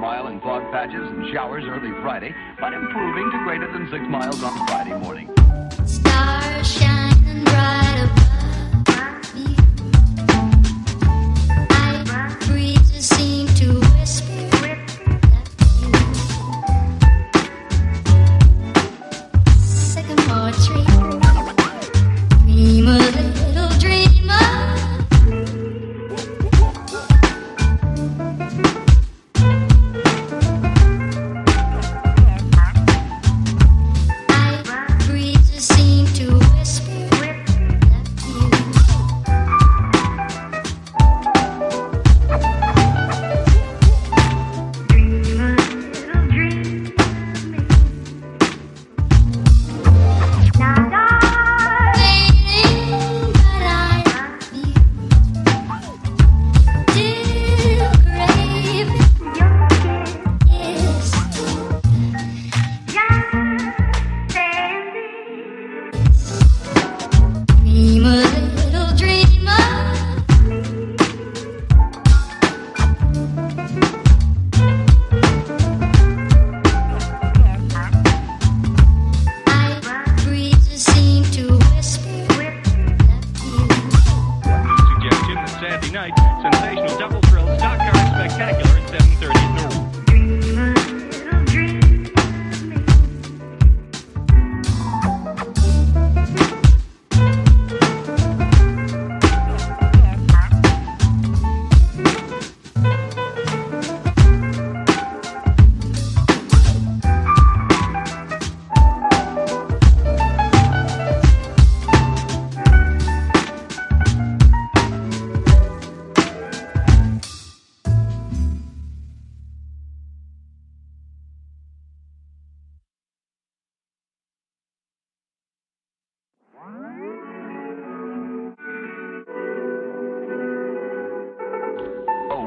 mile in fog patches and showers early Friday, but improving to greater than six miles on Friday morning. Stars shining bright.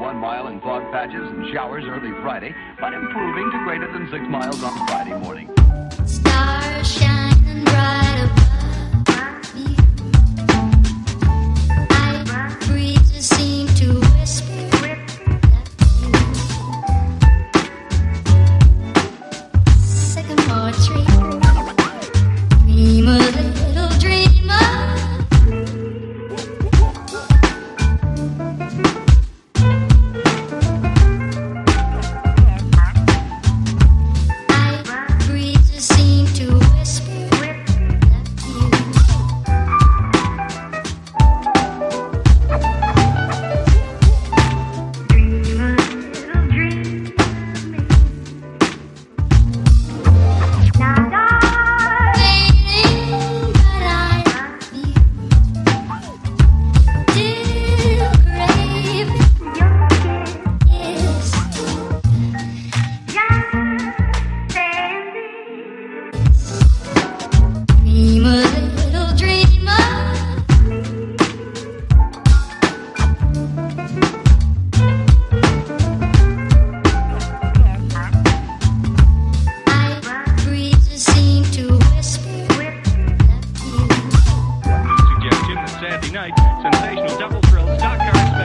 one mile in fog patches and showers early Friday, but improving to greater than six miles on Friday morning. Stars shining bright.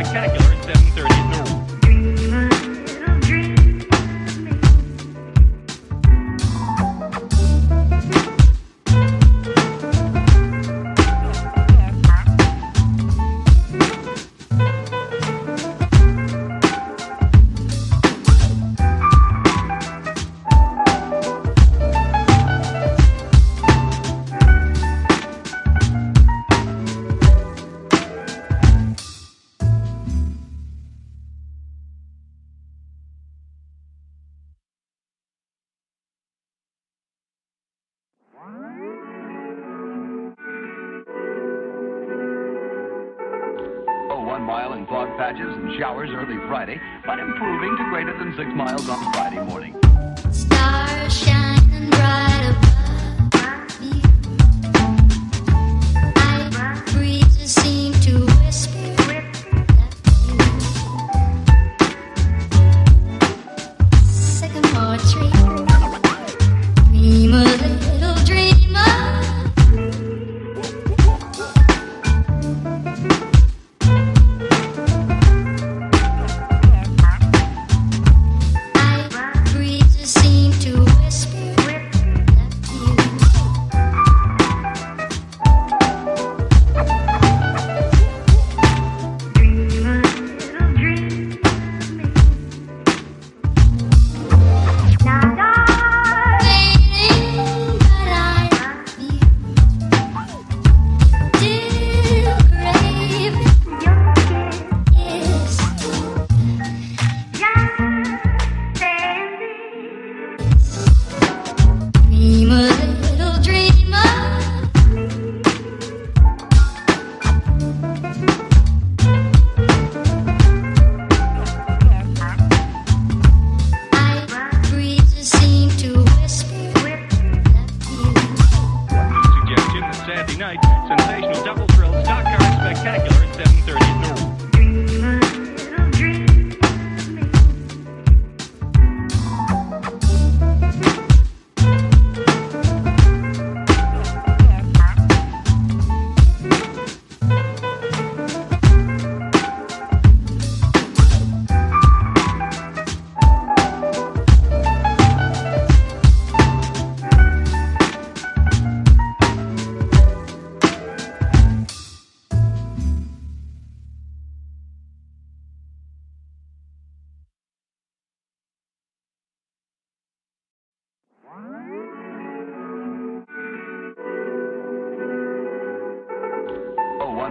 spectacular. mile in fog patches and showers early Friday, but improving to greater than six miles on Friday morning. Stop.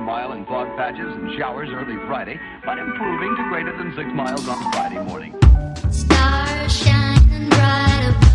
Mile in fog patches and showers early Friday, but improving to greater than six miles on Friday morning. Stars shining bright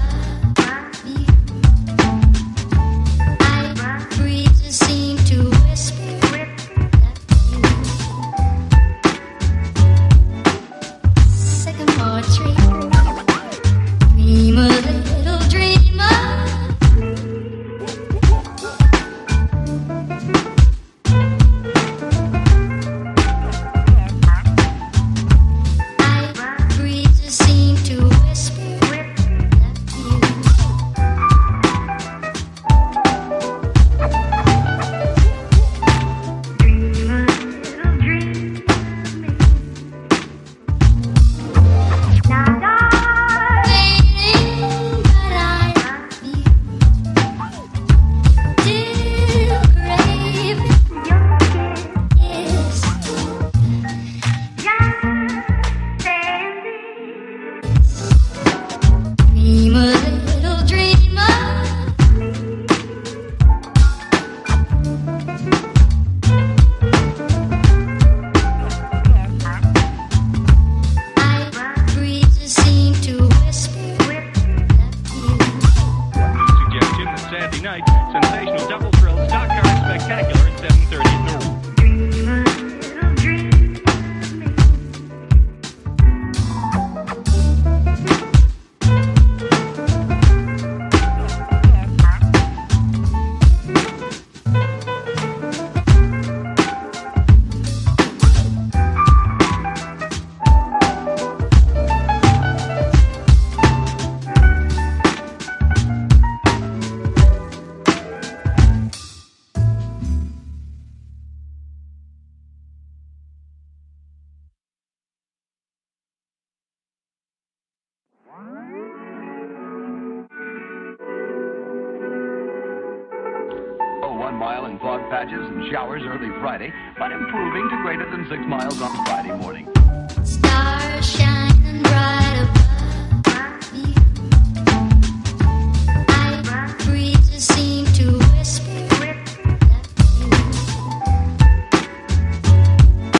showers early Friday, but improving to greater than six miles on Friday morning. Stars shining bright